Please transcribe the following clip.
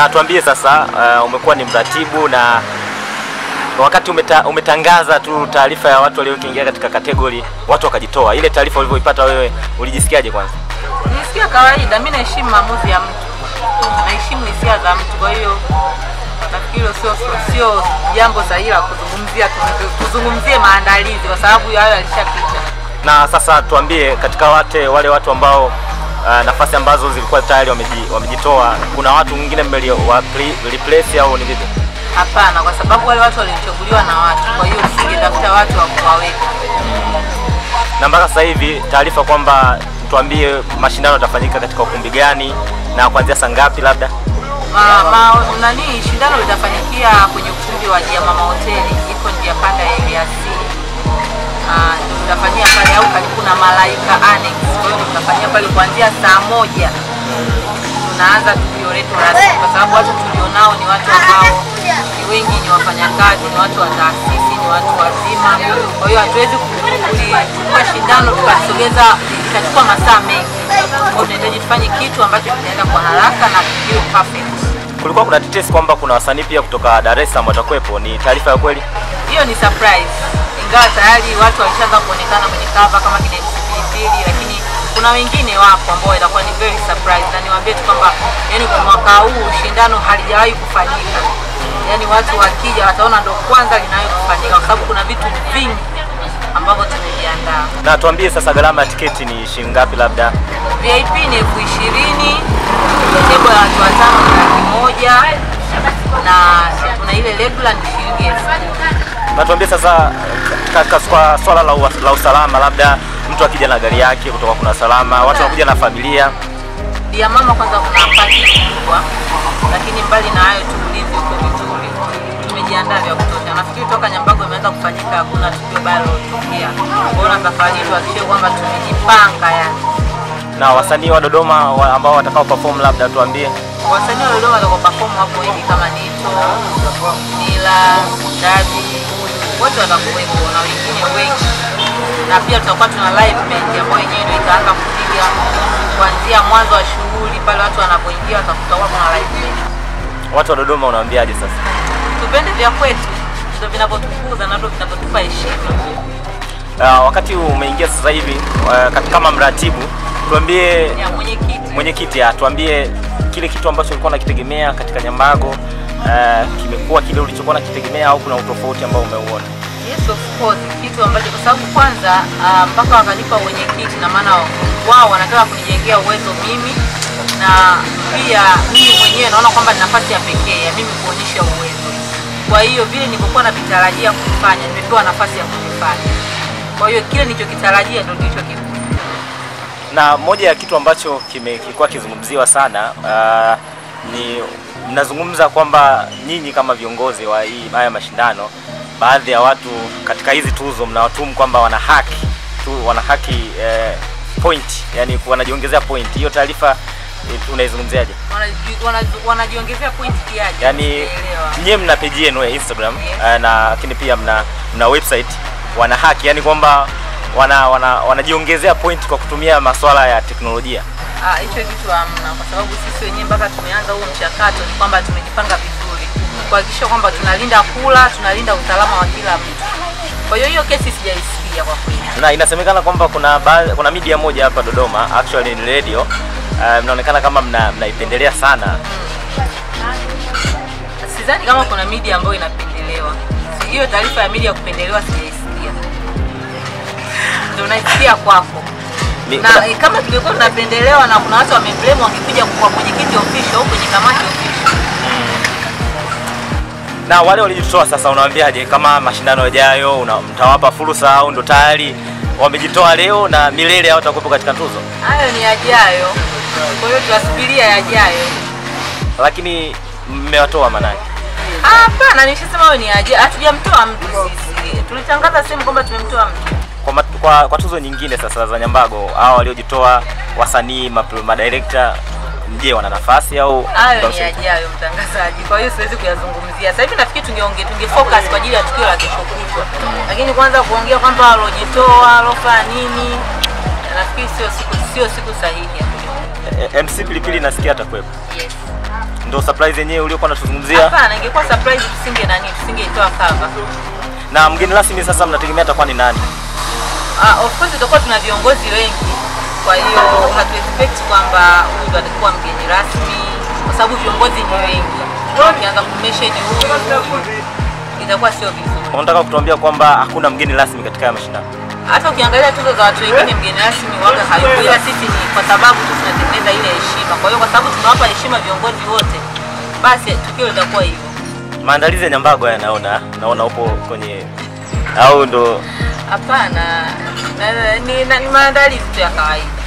Na tuambie sasa, uh, umekuwa ni mratibu na wakati umeta, umetangaza tu taarifa ya watu walioingia katika kategori, watu wakajitoa, ile taarifa ulivyoipata wewe ulijisikiaje kwanza? Nisikia kawaida, mimi naheshimu maamuzi ya mtu, naheshimu hisia za mtu. Kwa hiyo nafikiri sio- sio jambo sahihi la kuzungumzia, tuzungumzie maandalizi kwa sababu hayo yalishapita. Na sasa tuambie, katika wate, wale watu ambao uh, nafasi ambazo zilikuwa tayari wameji, wamejitoa, kuna watu wengine mmeli wa replace au ni vipi? Hapana, kwa sababu wale watu walichaguliwa na watu, kwa hiyo usingetafuta watu wa kuwaweka. Na mpaka sasa hivi taarifa kwamba tuambie mashindano yatafanyika katika ukumbi gani na kuanzia saa ngapi labda? Ma, ma, nani shindano litafanyikia kwenye ukumbi wa Mama Hoteli, na Malaika Annex. Kwa hiyo tutafanyia pale kuanzia saa moja tunaanza tukio letu rasmi, kwa sababu watu tulionao ni watu ambao ni wengi, ni wafanyakazi, ni watu wa taasisi, ni watu wazima. Kwa hiyo hatuwezi kuchukua shindano tukasogeza, itachukua masaa mengi. Kwa hiyo tunahitaji tufanye kitu ambacho kinaenda kwa haraka na kiwe perfect. Kulikuwa kuna tetesi kwamba kuna wasanii pia kutoka Dar es Salaam watakuwepo, ni taarifa ya kweli? hiyo ni surprise, ingawa tayari watu walishaanza kuonekana kwenye cover kama kina Pilipili, lakini kuna wengine wapo ambao itakuwa ni very surprise, na niwaambie tu kwamba yani kwa mwaka huu shindano halijawahi kufanyika. Yani watu wakija wataona ndo kwanza linawahi kufanyika, kwa sababu kuna vitu vingi ambavyo tumejiandaa. Na tuambie sasa gharama ya tiketi ni shilingi ngapi labda? VIP ni elfu ishirini, tebo ya watu watano ni laki moja na kuna ile regular ni shilingi elfu kumi. Na tuambie sasa katika kwa swala la, la usalama, labda mtu akija na gari yake kutoka kuna salama, watu wanakuja na familia, ya mama kwanza kuna parking kubwa, lakini mbali na hayo tu ulinzi uko vizuri, tumejiandaa vya kutosha. Nafikiri toka Nyambago imeanza kufanyika hakuna tukio baya lilotokea. Kuona safari tuhakikishe kwamba tumejipanga yani. na wasanii wa Dodoma ambao watakao perform labda tuambie. Wasanii wa Dodoma watakao perform hapo hivi kama Nito, Dabi, wote watakuwepo na wengine wengi, na pia tutakuwa tuna live band ambayo yenyewe ndio itaanza kupiga kuanzia mwanzo wa shughuli pale watu wanapoingia, watakuwa kuna live band. Watu wa Dodoma unawaambiaje sasa? tupende vya kwetu ndio vinavyotukuza na ndio vinavyotupa heshima. Uh, wakati umeingia sasa hivi uh, kama mratibu, tuambie mwenyekiti, mwenyekiti, ah, tuambie kile kitu ambacho ulikuwa unakitegemea katika Nyambago uh, kimekuwa kile ulichokuwa unakitegemea au kuna utofauti ambao umeuona? yes of course, kitu ambacho kwa sababu kwanza mpaka mpaka wakanipa mwenyekiti, na maana wao wanataka kunijengea uwezo mimi, na pia mimi mwenyewe naona kwamba ni nafasi ya pekee ya mimi kuonyesha uwezo. Kwa hiyo vile nilivyokuwa navitarajia kufanya, nimepewa nafasi ya kufanya. Kwa hiyo kile nilichokitarajia ndio nilichokifanya. Na moja ya kitu ambacho kimekuwa kizungumziwa sana uh, ni mnazungumza kwamba nyinyi kama viongozi wa hii haya mashindano, baadhi ya watu katika hizi tuzo mnawatumu kwamba wana haki tu, wana haki eh, point, yani wanajiongezea point. Hiyo taarifa eh, unaizungumziaje? Wanaji- wanaji- Wanajiongezea point kiaje? Yani nyie mna page yenu ya Instagram Yes. eh, na lakini pia mna, mna website wana haki, yani kwamba wana, wana, wanajiongezea point kwa kutumia masuala ya teknolojia. Ah, hicho kitu hamna, kwa sababu sisi wenyewe mpaka tumeanza huu mchakato ni kwamba tumejipanga vizuri kuhakikisha kwamba tunalinda kula, tunalinda usalama wa kila mtu. Kwa hiyo hiyo kesi sijaisikia kwa kweli. na inasemekana kwamba kuna ba, kuna media moja hapa Dodoma actually ni radio uh, mnaonekana kama mna, mnaipendelea sana Sidhani kama kuna media ambayo inapendelewa. Hiyo taarifa ya media kupendelewa sijaisikia, ndio naisikia kwako. Na eh, kama tungekuwa tunapendelewa na kuna watu wameblame, wangekuja kwa mwenyekiti official au kwenye kamati official. na wale walijitoa sasa, unawaambiaje kama mashindano yajayo mtawapa fursa au ndo tayari wamejitoa leo na milele hawatakuwepo katika tuzo? Hayo ni yajayo, kwa hiyo tunasubiria yajayo. Lakini mmewatoa manake Ah, Hapana, nishasema hayo ni yajayo. Hatujamtoa mtu sisi, tulitangaza sehemu kwamba tumemtoa mtu. Kwa, mat- kwa, kwa tuzo nyingine sasa za Nyambago, hao waliojitoa wasanii, madirekta je, wana nafasi au Hayo ni ajayo mtangazaji. Kwa hiyo siwezi kuyazungumzia sasa hivi. Nafikiri tungeonge tunge focus kwa ajili ya tukio la kesho kutwa, lakini kwanza kuongea kwamba walojitoa alofanya nini, nafikiri sio siku sio siku sahihi. Eh, MC Pilipili nasikia atakuwepo Yes. Ndio surprise yenyewe uliokuwa unatuzungumzia. Hapana, ingekuwa surprise tusinge nani, tusingeitoa cover. Na mgeni rasmi sasa mnategemea atakuwa ni nani? Uh, of course tutakuwa tuna viongozi wengi, kwa hiyo hatu expect kwamba huyu ndo atakuwa mgeni rasmi, kwa sababu viongozi ni wengi. Ukianza kumention huyu itakuwa sio vizuri. Unataka kutuambia kwamba hakuna mgeni rasmi katika haya mashindano? Hata ukiangalia tuzo za watu wengine, mgeni rasmi waga hayupo, ila sisi ni kwa sababu tu tunatengeneza ile heshima. Kwa hiyo kwa sababu tunawapa heshima viongozi wote, basi tukio litakuwa hivyo. Maandalizi ya Nyambago haya naona, naona upo kwenye au ndo Hapana, na- ni, ni maandalizi tu ya kawaida.